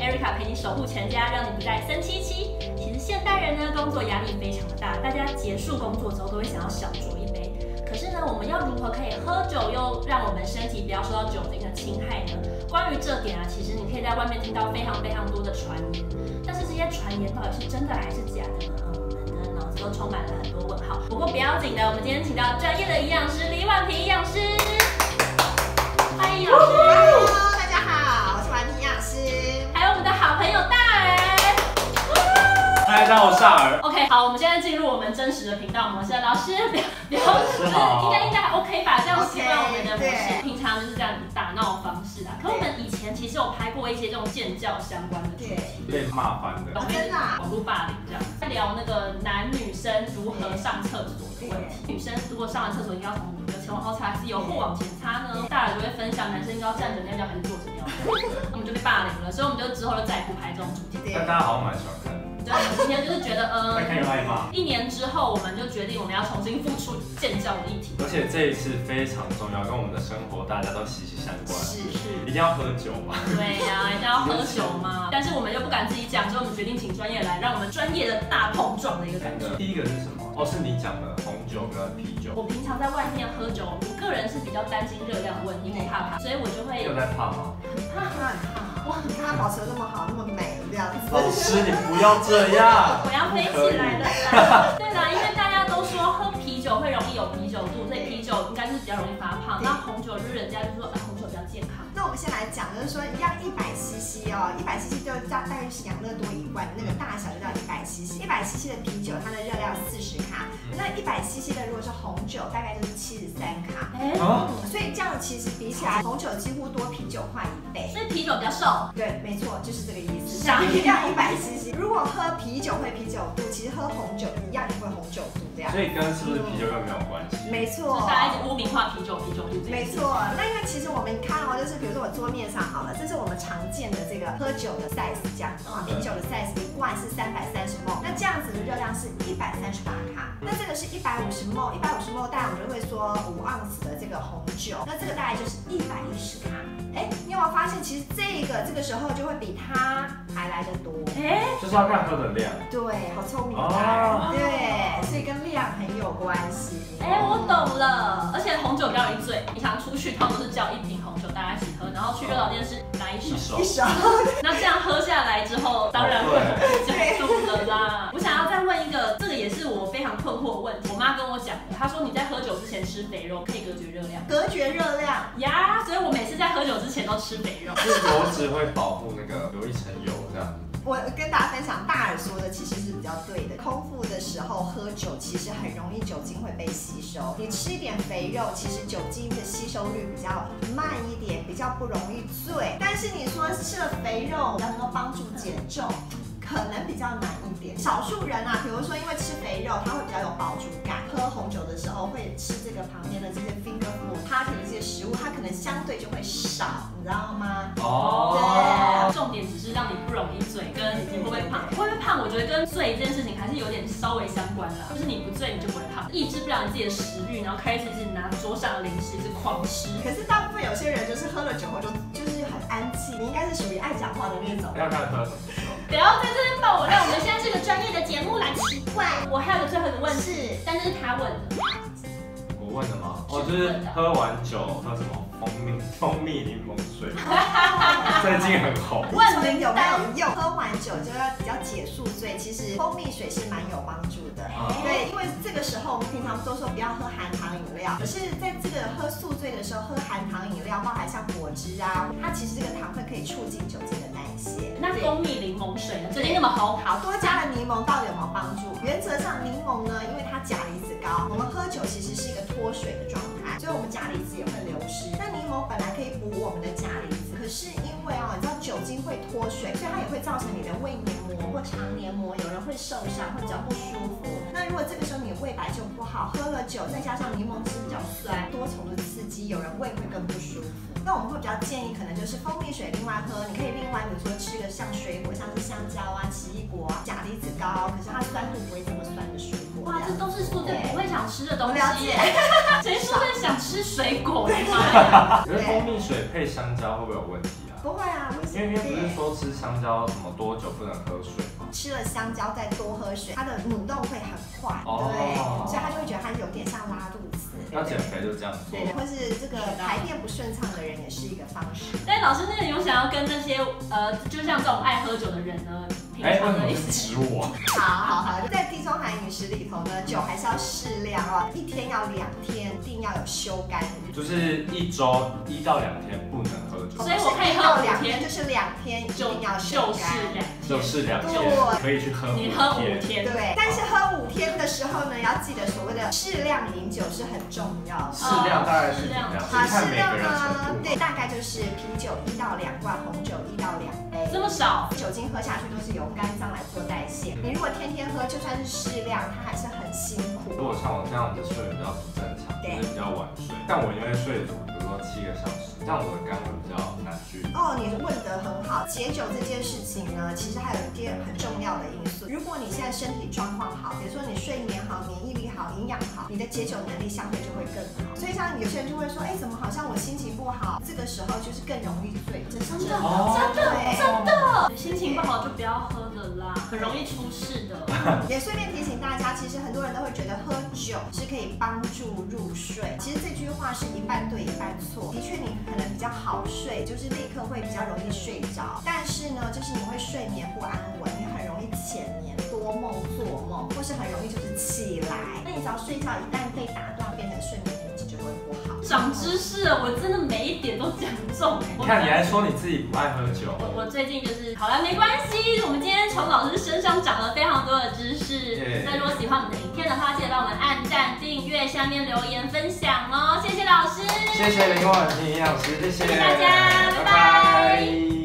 Erica 陪你守护全家，让你不再生七七。其实现代人呢，工作压力非常的大，大家结束工作之后都会想要小酌一杯。可是呢，我们要如何可以喝酒又让我们身体不要受到酒精的侵害呢？关于这点啊，其实你可以在外面听到非常非常多的传言，但是这些传言到底是真的还是假的呢？我们的脑子都充满了很多问号。不过不要紧的，我们今天请到专业的营养师李婉萍营养师，欢迎老师。大家好，我是萨尔。OK，好，我们现在进入我们真实的频道模式。老师，不要不要，老师应该应该还 OK 吧？这样习惯我们的模式。对平常就是这样子打闹的方式啊。可我们以前其实有拍过一些这种建教相关的主题。被骂翻的然。后真的啊网络霸凌这样，在聊那个男女生如何上厕所的问题。女生如果上完厕所应该要从有前往后擦，还是由后往前擦呢？大耳就会分享男生应该要站着尿尿还是坐着尿尿，我们就被霸凌了，所以我们就之后就再也不拍这种主题。对但大家好像蛮喜欢看的，对，我们今天就是觉得，嗯，有爱骂。一年之后我们就决定我们要重新复出建教的议题。而且这一次非常重要，跟我们的生活大家都息息相关。是是一定要喝酒吗？对呀、一定要喝酒吗。但是我们又不敢自己讲，所以我们决定请专业来，让我们专业的大碰撞的一个感觉。第一个是什么？哦，是你讲的红酒跟啤酒。我平常在外面喝酒，我个人是比较担心热量的问题，我怕怕，所以我就会你有在怕吗？很好，哇，你看它保持的那么好，那么美，这样子。老师，你不要这样。我要飞起来了啦。对啦，因为大家都说喝啤酒会容易有啤酒肚，所以啤酒应该是比较容易发胖。那红酒就是人家就说，啊，红酒比较健康。那我们先来讲，就是说一样一百 CC 哦，一百 CC 就大大约是养乐多一罐，那个大小就叫一百 CC。一百 CC 的啤酒，它的热量四十卡，那一百 CC 的如果是红酒，大概就是七十三卡。哎、啊所以这样其实比起来，红酒几乎多啤酒快一倍。所以啤酒比较瘦。对，没错，就是这个意思。傻眼一样一百 CC，如果喝啤酒会啤酒肚，其实喝红酒一样也会红酒肚这样。所以跟是不是啤酒根本没有关系。没错就是。大家一直污名化啤酒，啤酒肚。没错，那因为其实我们看哦，就是比如说我桌面上好了，这是我们常见的这个喝酒的 size 这样啊，啤酒的 size 一罐是三百三十 ml，那这样子的热量是一百三十八卡，那这个是一百五十 ml，一百五十 ml，当然我们就会说五盎司的这个红酒，那这个大概就是一百一十卡。哎，你有没有发现，其实这个这个时候就会比它还来得多？哎、就是要看喝的量。对，好聪明哦吧？对，所以跟量很有关系。哎、我懂了，而且红酒比较容易醉。你常出去，他一勺一。手一。手，那这样喝下来之后，当然会有酒肚了啦。我想要再问一个，这个也是我非常困惑的问题。我妈跟我讲的，她说你在喝酒之前吃肥肉可以隔绝热量隔绝热量。呀，所以我每次在喝酒之前都吃肥肉。就是油脂会保护那个有一层油这样。我跟大家分享，大耳说的其实较对的。空腹的时候喝酒，其实很容易酒精会被吸收。你吃一点肥肉，其实酒精的吸收率比较慢一点，比较不容易醉。但是你说吃了肥肉要能够帮助减重。可能比较难一点，少数人啊，比如说因为吃肥肉，他会比较有饱足感，喝红酒的时候会吃这个旁边的这些 finger food party 的这些食物，它可能相对就会少，你知道吗？哦，重点跟醉这件事情还是有点稍微相关啦。就是你不醉，你就不会胖，抑制不了你自己的食欲，然后开始一直拿桌上的零食一直狂吃。可是大部分有些人就是喝了酒后就就是很安静，你应该是属于爱讲话的那种。要看喝什么酒。不要在这边爆我料，我们现在是个专业的节目来奇怪。我还有个最后一个问题，但是是他问的。我问的吗？哦，就是喝完酒喝什么蜂蜜蜂蜜柠檬水，最近很红。问有没有没有？用？喝完酒就要比较解宿醉，其实蜂蜜水是蛮有帮助的。啊对，因为这个时候我们平常都说不要喝含糖饮料，可是在这个喝宿醉的时候喝含糖饮料，包含像果汁啊，它其实这个糖分可以促进酒精的代谢。那蜂蜜柠檬水呢？最近那么红，好，多加了柠檬到底有没有帮助？原则上，柠檬呢，因为它钾离子高，我们喝酒其实是一个脱水的状态，所以我们钾离子也会流可以补我们的钾离子，可是因为啊，你知道酒精会脱水，所以它也会造成你的胃黏膜或肠黏膜有人会受伤，会比较不舒服。那如果这个时候你胃白就不好，喝了酒再加上柠檬汁比较酸，多重的刺激，有人胃会更不舒服。那我们会比较建议，可能就是蜂蜜水另外喝，你可以另外比如说吃个像水果，像是香蕉啊、奇异果啊，钾离子高，可是它酸度不会这么酸的水果。哇，这都是宿醉不会想吃的东我了解西耶。谁说在想吃水果，我的妈呀！可是蜂蜜水配香蕉会不会有问题啊？不会啊，为什因为因为不是？说吃香蕉什么多久不能喝水吗？吃了香蕉再多喝水，它的蠕动会很快，哦对，所以他就会觉得他有点像拉肚子。要减肥就这样做对，。或是这个排便不顺畅的人也是一个方式。但老师，那你有想要跟那些呃，就像这种爱喝酒的人呢，平哎，为什常的一么是些指我？好 好好，在地中海饮食里头呢，酒还是要适量哦，一天要两天，一定要有休肝日。就是一周一到两天不能喝酒，所以我可以一到喝五天两天，就是两天一定要就是休肝。两就是两天对可以去喝你喝五天。对，但是喝五天的时候呢，要记得所谓的适量饮酒是很重要的。适量大概是怎么样？好，适量每个人程呢，度对，大概就是啤酒一到两罐，红酒一到两杯。这么少，酒精喝下去都是由肝脏来做代谢。你如果天天喝，就算是适量，它还是很辛苦。如果像我这样子睡得比较不正常，就是比较晚睡，但我因为睡足比如说七个小时，这样我的肝会比较难去。哦，你问得很好。解酒这件事情呢，其实还有一件很重要的因素。如果你现在身体状况好，比如说你睡眠好、免疫力好、营养好，你的解酒能力相对就会更好。所以像有些人就会说，哎，怎么好像我心情不好，这个时候就是更容易醉，这真的。哦真的对真心情不好就不要喝了啦，很容易出事的。也顺便提醒大家，其实很多人都会觉得喝酒是可以帮助入睡。其实这句话是一半对一半错。的确，你可能比较好睡，就是立刻会比较容易睡着。但是呢，就是你会睡眠不安稳，你很容易浅眠、多梦、做梦，或是很容易就是起来。那你只要睡觉一旦被打断，变成睡眠。长知识了，我真的每一点都讲中。你看，你还说你自己不爱喝酒，我我最近就是好了，没关系，我们今天从老师身上长了非常多的知识。耶那如果喜欢我们的影片的话，记得帮我们按赞、订阅、下面留言、分享哦，谢谢老师。谢谢林婉婷营养师，谢谢大家拜拜拜